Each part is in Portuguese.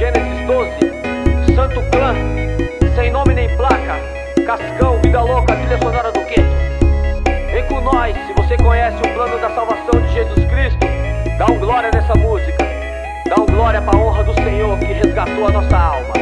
Gênesis 12, Santo Clã, sem nome nem placa, Cascão, Vida Louca, trilha sonora do gueto. Vem com nós, se você conhece o plano da salvação de Jesus Cristo, dá um glória nessa música, dá um glória pra honra do Senhor que resgatou a nossa alma.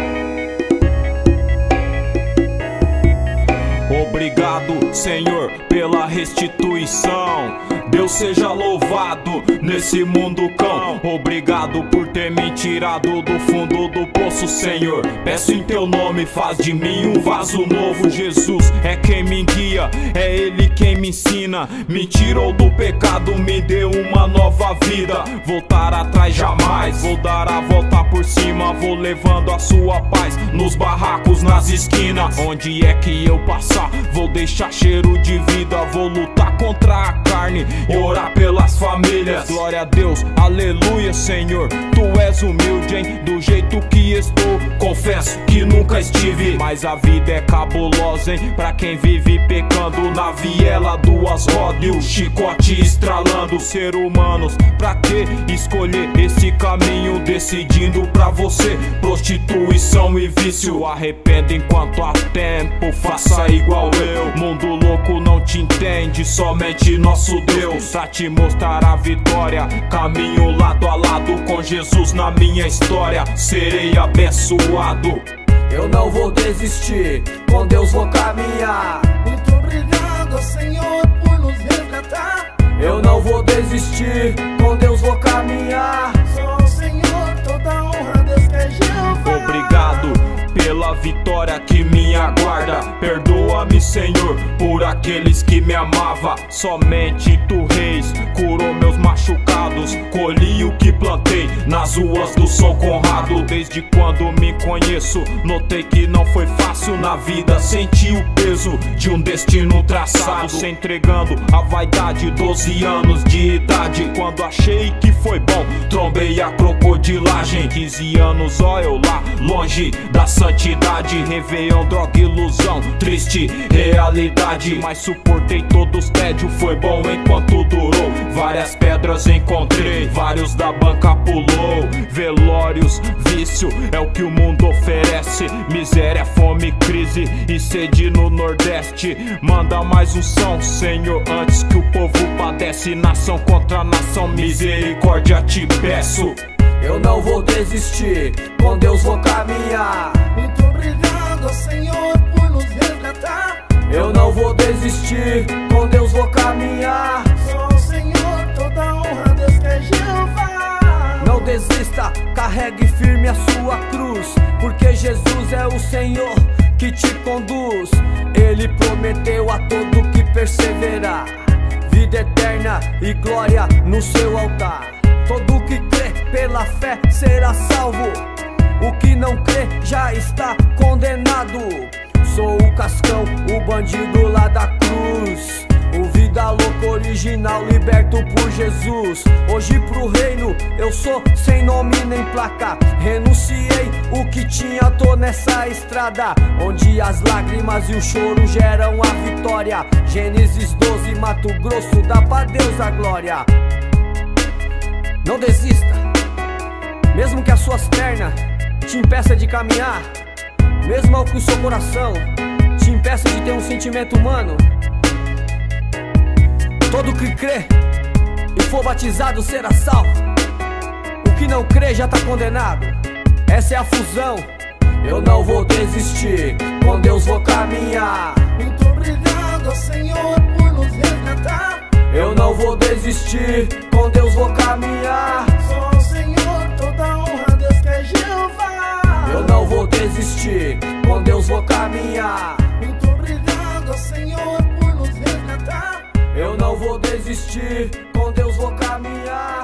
Obrigado, Senhor, pela restituição. Deus seja louvado nesse mundo cão. Obrigado por ter me tirado do fundo do poço, Senhor. Peço em teu nome, faz de mim um vaso novo. Jesus é quem me guia, é Ele quem me ensina. Me tirou do pecado, me deu uma nova vida. Voltar atrás jamais, vou dar a volta por cima. Vou levando a sua paz nos barracos, nas esquinas. Onde é que eu passar? Vou deixar cheiro de vida, vou lutar contra a carne e orar pelas famílias. Glória a Deus, aleluia, Senhor. Tu és humilde, hein? Do jeito que estou. Confesso que nunca estive, mas a vida é cabulosa, hein? Pra quem vive pecando na viela, duas rodas e o chicote estralando. Ser humanos, pra que escolher esse caminho? Decidindo pra você, prostituição e vício. Arrependa enquanto há tempo, faça igual eu. Mundo louco não te entende, somente nosso Deus. Pra te mostrar a vitória, caminho lado a lado com Jesus na minha história. Serei abençoado. Eu não vou desistir, com Deus vou caminhar. Muito obrigado, Senhor, por nos resgatar. Eu não vou desistir, com Deus vou caminhar. Só o Senhor, toda honra, Deus que é Jeová. Obrigado pela vitória que me aguarda. Perdoa-me, Senhor, por aqueles que me amava. Somente tu, nas ruas do São Conrado. Desde quando me conheço, notei que não foi fácil na vida. Senti o peso de um destino traçado. Se entregando a vaidade, 12 anos de idade. Quando achei que foi bom, trombei a crocodilagem. 15 anos, ó, eu lá, longe da santidade. Réveillon, droga, ilusão, triste realidade. Mas suportei todos os foi bom enquanto durou. Várias pedras encontrei, vários da banca pulou. Velórios, vício é o que o mundo oferece. Miséria, fome, crise e sede no Nordeste. Manda mais um som, Senhor, antes que o povo padece. Nação contra nação, misericórdia te peço. Eu não vou desistir, com Deus vou caminhar. Muito obrigado, Senhor, por nos resgatar. Eu não vou desistir, com Deus vou caminhar. Desista, carregue firme a sua cruz, porque Jesus é o Senhor que te conduz. Ele prometeu a todo que perseverar vida eterna e glória no seu altar. Todo que crê pela fé será salvo. O que não crê já está condenado. Sou o Cascão, o bandido lá da original, liberto por Jesus. Hoje pro reino eu sou sem nome nem placa. Renunciei o que tinha, tô nessa estrada. Onde as lágrimas e o choro geram a vitória. Gênesis 12, Mato Grosso, dá pra Deus a glória. Não desista, mesmo que as suas pernas te impeçam de caminhar, mesmo que o seu coração te impeça de ter um sentimento humano. Todo que crê e for batizado será salvo. O que não crê já tá condenado. Essa é a fusão. Eu não vou desistir, com Deus vou caminhar. Muito obrigado, Senhor, por nos resgatar. Eu não vou desistir, com Deus vou caminhar. Só o Senhor, toda honra, Deus que é Jeová. Eu não vou desistir, com Deus vou caminhar. com Deus vou caminhar.